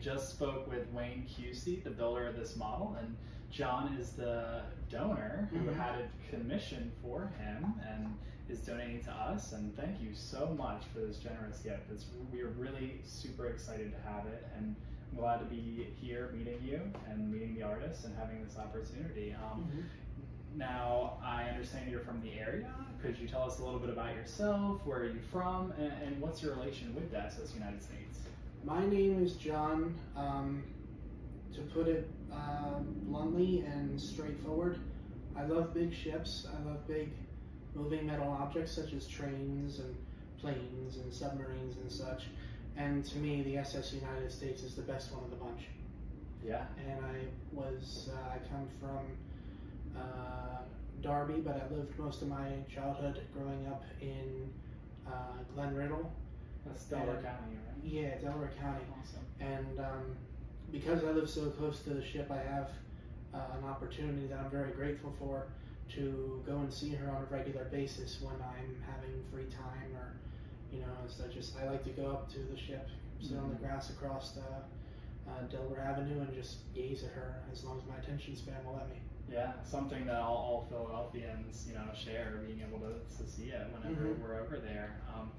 just spoke with Wayne Kusy, the builder of this model, and John is the donor who Mhm. had it commissioned for him and is donating to us. And thank you so much for this generous gift. It's, we are really super excited to have it, and I'm glad to be here meeting you and meeting the artists and having this opportunity. Um, now, I understand you're from the area. Could you tell us a little bit about yourself? Where are you from? And, and what's your relation with the United States? My name is John. Um, to put it uh, bluntly and straightforward, I love big ships. I love big moving metal objects such as trains and planes and submarines and such. And to me, the SS United States is the best one of the bunch. Yeah. And I was, uh, I come from uh, Darby, but I lived most of my childhood growing up in uh, Glen Riddle. That's Delaware And- County, right? Yeah, Delaware County. Awesome. And um, because I live so close to the ship, I have uh, an opportunity that I'm very grateful for to go and see her on a regular basis when I'm having free time or, you know, so just I like to go up to the ship, sit on the Mhm. grass across the uh, Delaware Avenue and just gaze at her as long as my attention span will let me. Yeah, something that all, all Philadelphians, you know, share, being able to, to see it whenever Mhm. we're over there. Um,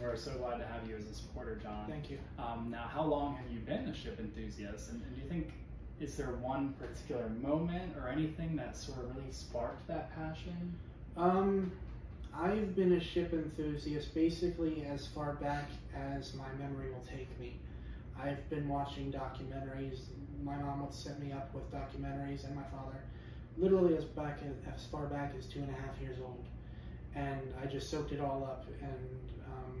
we're so glad to have you as a supporter, John. Thank you. Um, now, how long have you been a ship enthusiast? And, and do you think, is there one particular moment or anything that sort of really sparked that passion? Um, I've been a ship enthusiast basically as far back as my memory will take me. I've been watching documentaries. My mom would set me up with documentaries, and my father, literally as back as, as far back as two and a half years old. And I just soaked it all up. And um,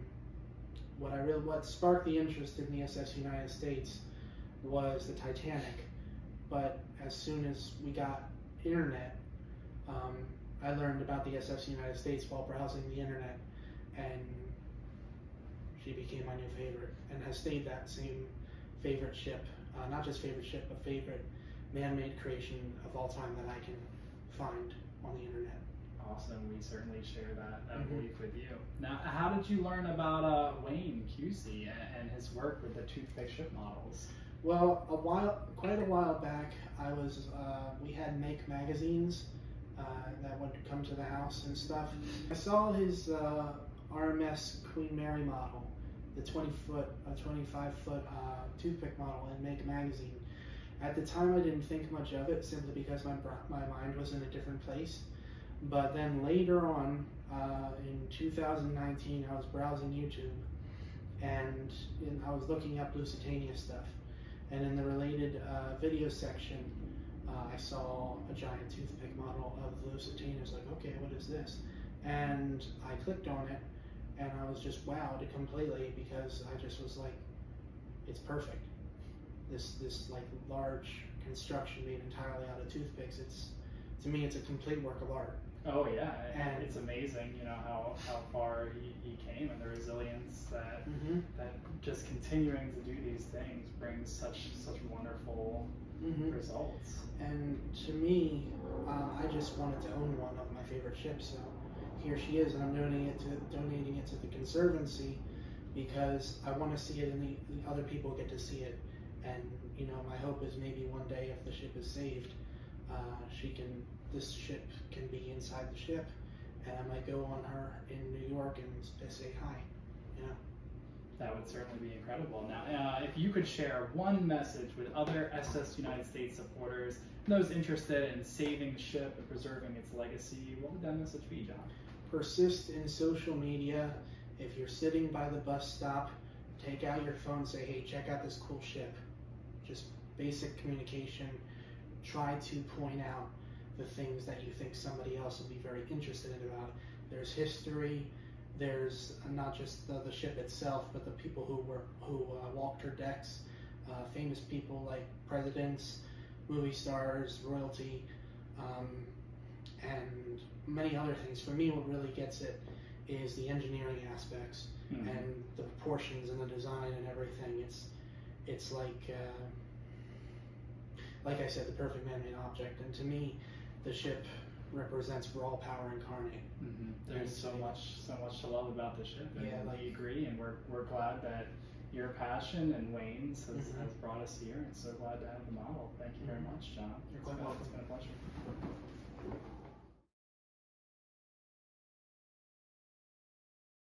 what I really, what sparked the interest in the SS United States was the Titanic. But as soon as we got internet, um, I learned about the SS United States while browsing the internet, and she became my new favorite and has stayed that same favorite ship. Uh, not just favorite ship, but favorite man-made creation of all time that I can find on the internet. Awesome. We certainly share that, that Mhm. belief with you. Now, how did you learn about uh, Wayne and, and his work with the toothpick ship models? Well, a while, quite a while back, I was. Uh, we had Make magazines uh, that would come to the house and stuff. I saw his uh, RMS Queen Mary model, the 20 foot, uh, 25 foot uh, toothpick model in Make magazine. At the time, I didn't think much of it simply because my my mind was in a different place. But then later on, uh, in 2019, I was browsing YouTube, and in, I was looking up Lusitania stuff. And in the related uh, video section, uh, I saw a giant toothpick model of the Lusitania. I was like, okay, what is this? And I clicked on it, and I was just wowed completely because I just was like, it's perfect. This this like large construction made entirely out of toothpicks. It's to me, it's a complete work of art. Oh yeah, and it's amazing, you know how, how far he, he came and the resilience that Mm-hmm. that just continuing to do these things brings such such wonderful Mm-hmm. results. And to me, uh, I just wanted to own one of my favorite ships. So here she is, and I'm donating it to donating it to the conservancy because I want to see it, and the, the other people get to see it. And you know, my hope is maybe one day, if the ship is saved, uh, she can this ship can be inside the ship, and I might go on her in New York and say hi. You know. That would certainly be incredible. Now, uh, if you could share one message with other SS United States supporters, those interested in saving the ship and preserving its legacy, what would that message be, John? persist in social media. If you're sitting by the bus stop, take out your phone, say, hey, check out this cool ship. Just basic communication. Try to point out the things that you think somebody else will be very interested in about. There's history. There's not just the, the ship itself, but the people who were who uh, walked her decks. Uh, famous people like presidents, movie stars, royalty, um, and many other things. For me, what really gets it is the engineering aspects Mhm. and the proportions and the design and everything. It's it's like uh, like I said, the perfect man-made object. And to me, the ship represents raw power incarnate. Mhm. There's so much, so much to love about the ship, and Yeah, like- we agree, and we're, we're glad that your passion and Wayne's has, Mhm. has brought us here, and so glad to have the model. Thank you very Mhm. much, John. You're quite welcome. It's been a pleasure.